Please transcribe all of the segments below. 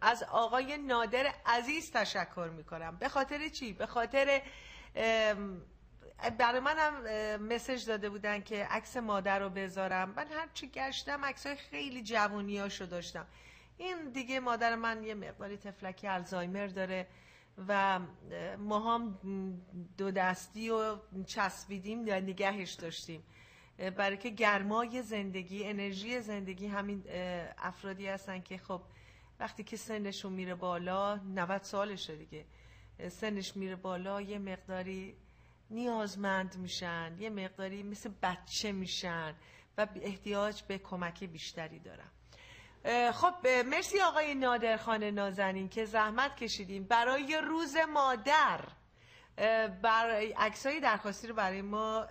از آقای نادر عزیز تشکر می‌کنم. به خاطر چی؟ به خاطر برای منم مسج داده بودن که عکس مادر رو بذارم. من هرچی گشتم عکس های خیلی جوونی هاشو داشتم. این دیگه مادر من یه مقداری تفلکی الزایمر داره و ما هم دو دستی و چسبیدیم و نگهش داشتیم. برای که گرمای زندگی انرژی زندگی همین افرادی هستن که خب وقتی که سنشون میره بالا 90 سالشه دیگه. سنش میره بالا یه مقداری نیازمند میشن یه مقداری مثل بچه میشن و احتیاج به کمک بیشتری دارن. خب مرسی آقای نادرخان نازنین که زحمت کشیدیم برای روز مادر بر عکسای درخواستی رو برای ما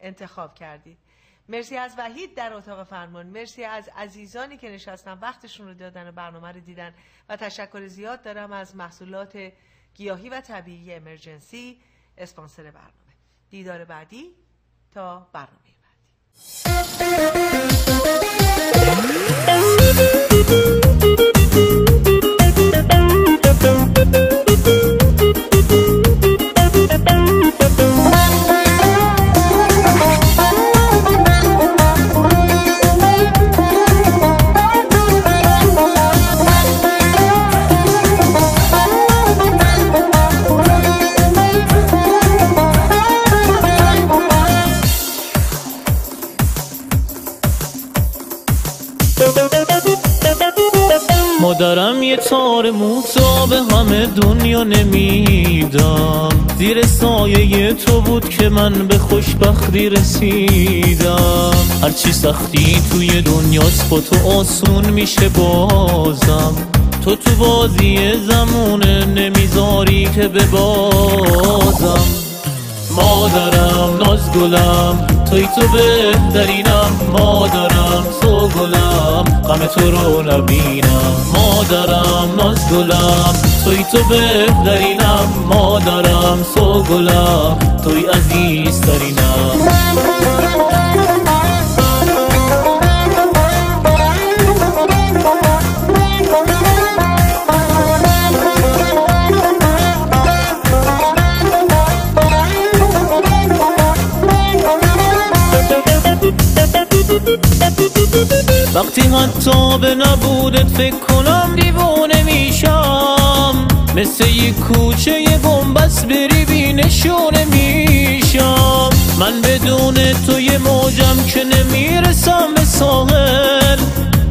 انتخاب کردید مرسی از وحید در اتاق فرمان. مرسی از عزیزانی که نشستن وقتشون رو دادن و برنامه رو دیدن. و تشکر زیاد دارم از محصولات گیاهی و طبیعی امرجنسی اسپانسر برنامه. دیدار بعدی تا برنامه بعدی. دارم یه تار موتا به همه دنیا نمیدم. زیر سایه تو بود که من به خوشبختی رسیدم. هرچی سختی توی دنیاست با تو آسون میشه بازم. تو تو بازی زمونه نمی‌ذاری که به بازم مادرم ناز گلم توی تو بهترینم. مادرم سو گلم غم تو رو نبینم. مادرم ناز گلم. توی تو بهترینم. مادرم سو گلم توی عزیزترینم. فکر کنم دیوونه میشم. مثل یه کوچه یه بری بی نشونه میشم. من بدون تو یه موجم که نمی‌رسم به ساحل.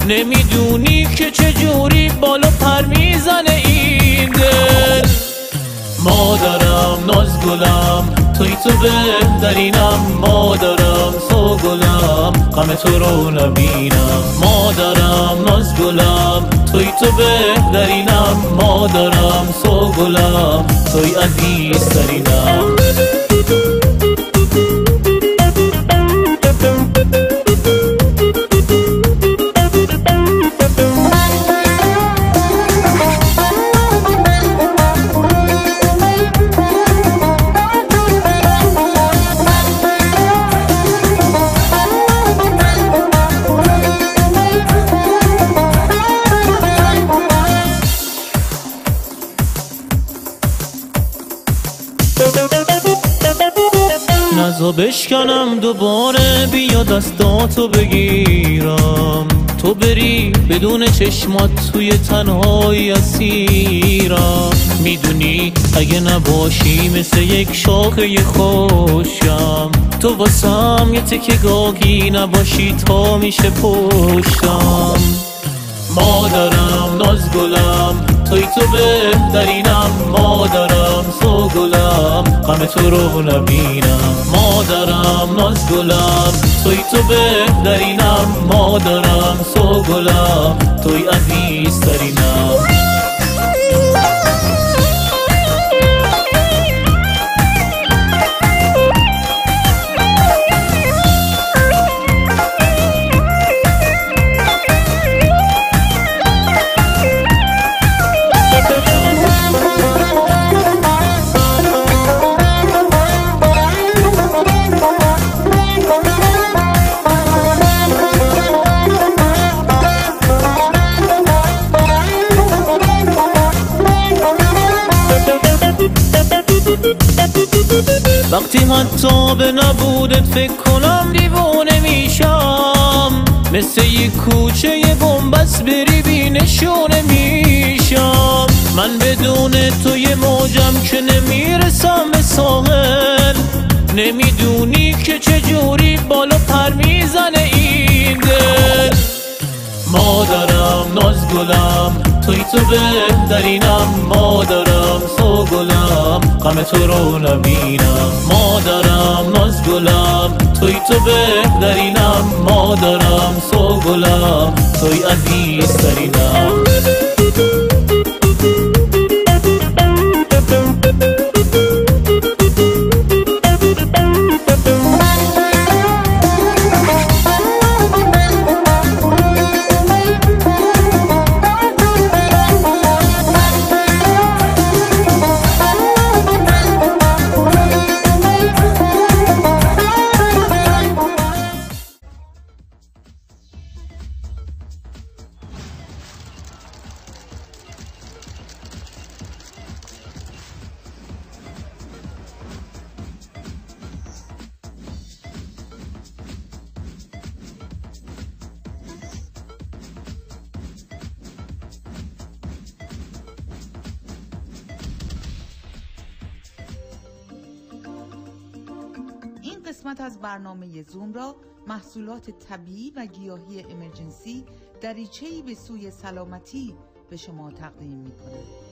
نمی‌دونی که چجوری بالا پر می‌زنه این دل. مادرم ناز گلم توی تو بهترینم مادرم سو گلم غم تو رو نبینم. گلم توی تو بهترینم. مادرم سو گلم توی عزیزترینم. نزا بشکنم دوباره بیا دستاتو بگیرم. تو بری بدون چشمات توی تنهایی اسیرم. می‌دونی اگه نباشی مثل یک شاخه خوشم تو واسم یه تکه گاهی نباشی تا میشه پشتم. مادرم ناز گلم توی تو بهترینم مادرم سو گلم غم تو رو نبینم. مادرم ناز گلم توی تو بهترینم. مادرم سو گلم توی عزیزترینم. وقتی حتی به نبودت فکر کنم دیوونه میشم. مثل یک کوچه بومبس بری بی نشونه میشم. من بدون توی موجم که نمی‌رسم به ساحل. نمی‌دونی که چجوری بالا پر می‌زنه این دل. مادرم ناز گلم توی تو بهترینم مادرم. غم تو رو نبینم. مادرم ناز گلم توی تو بهترینم. مادرم سو گلم توی عزیزترینم. این قسمت از برنامه زوم را محصولات طبیعی و گیاهی امرجنسی دریچه‌ای به سوی سلامتی به شما تقدیم می‌کند.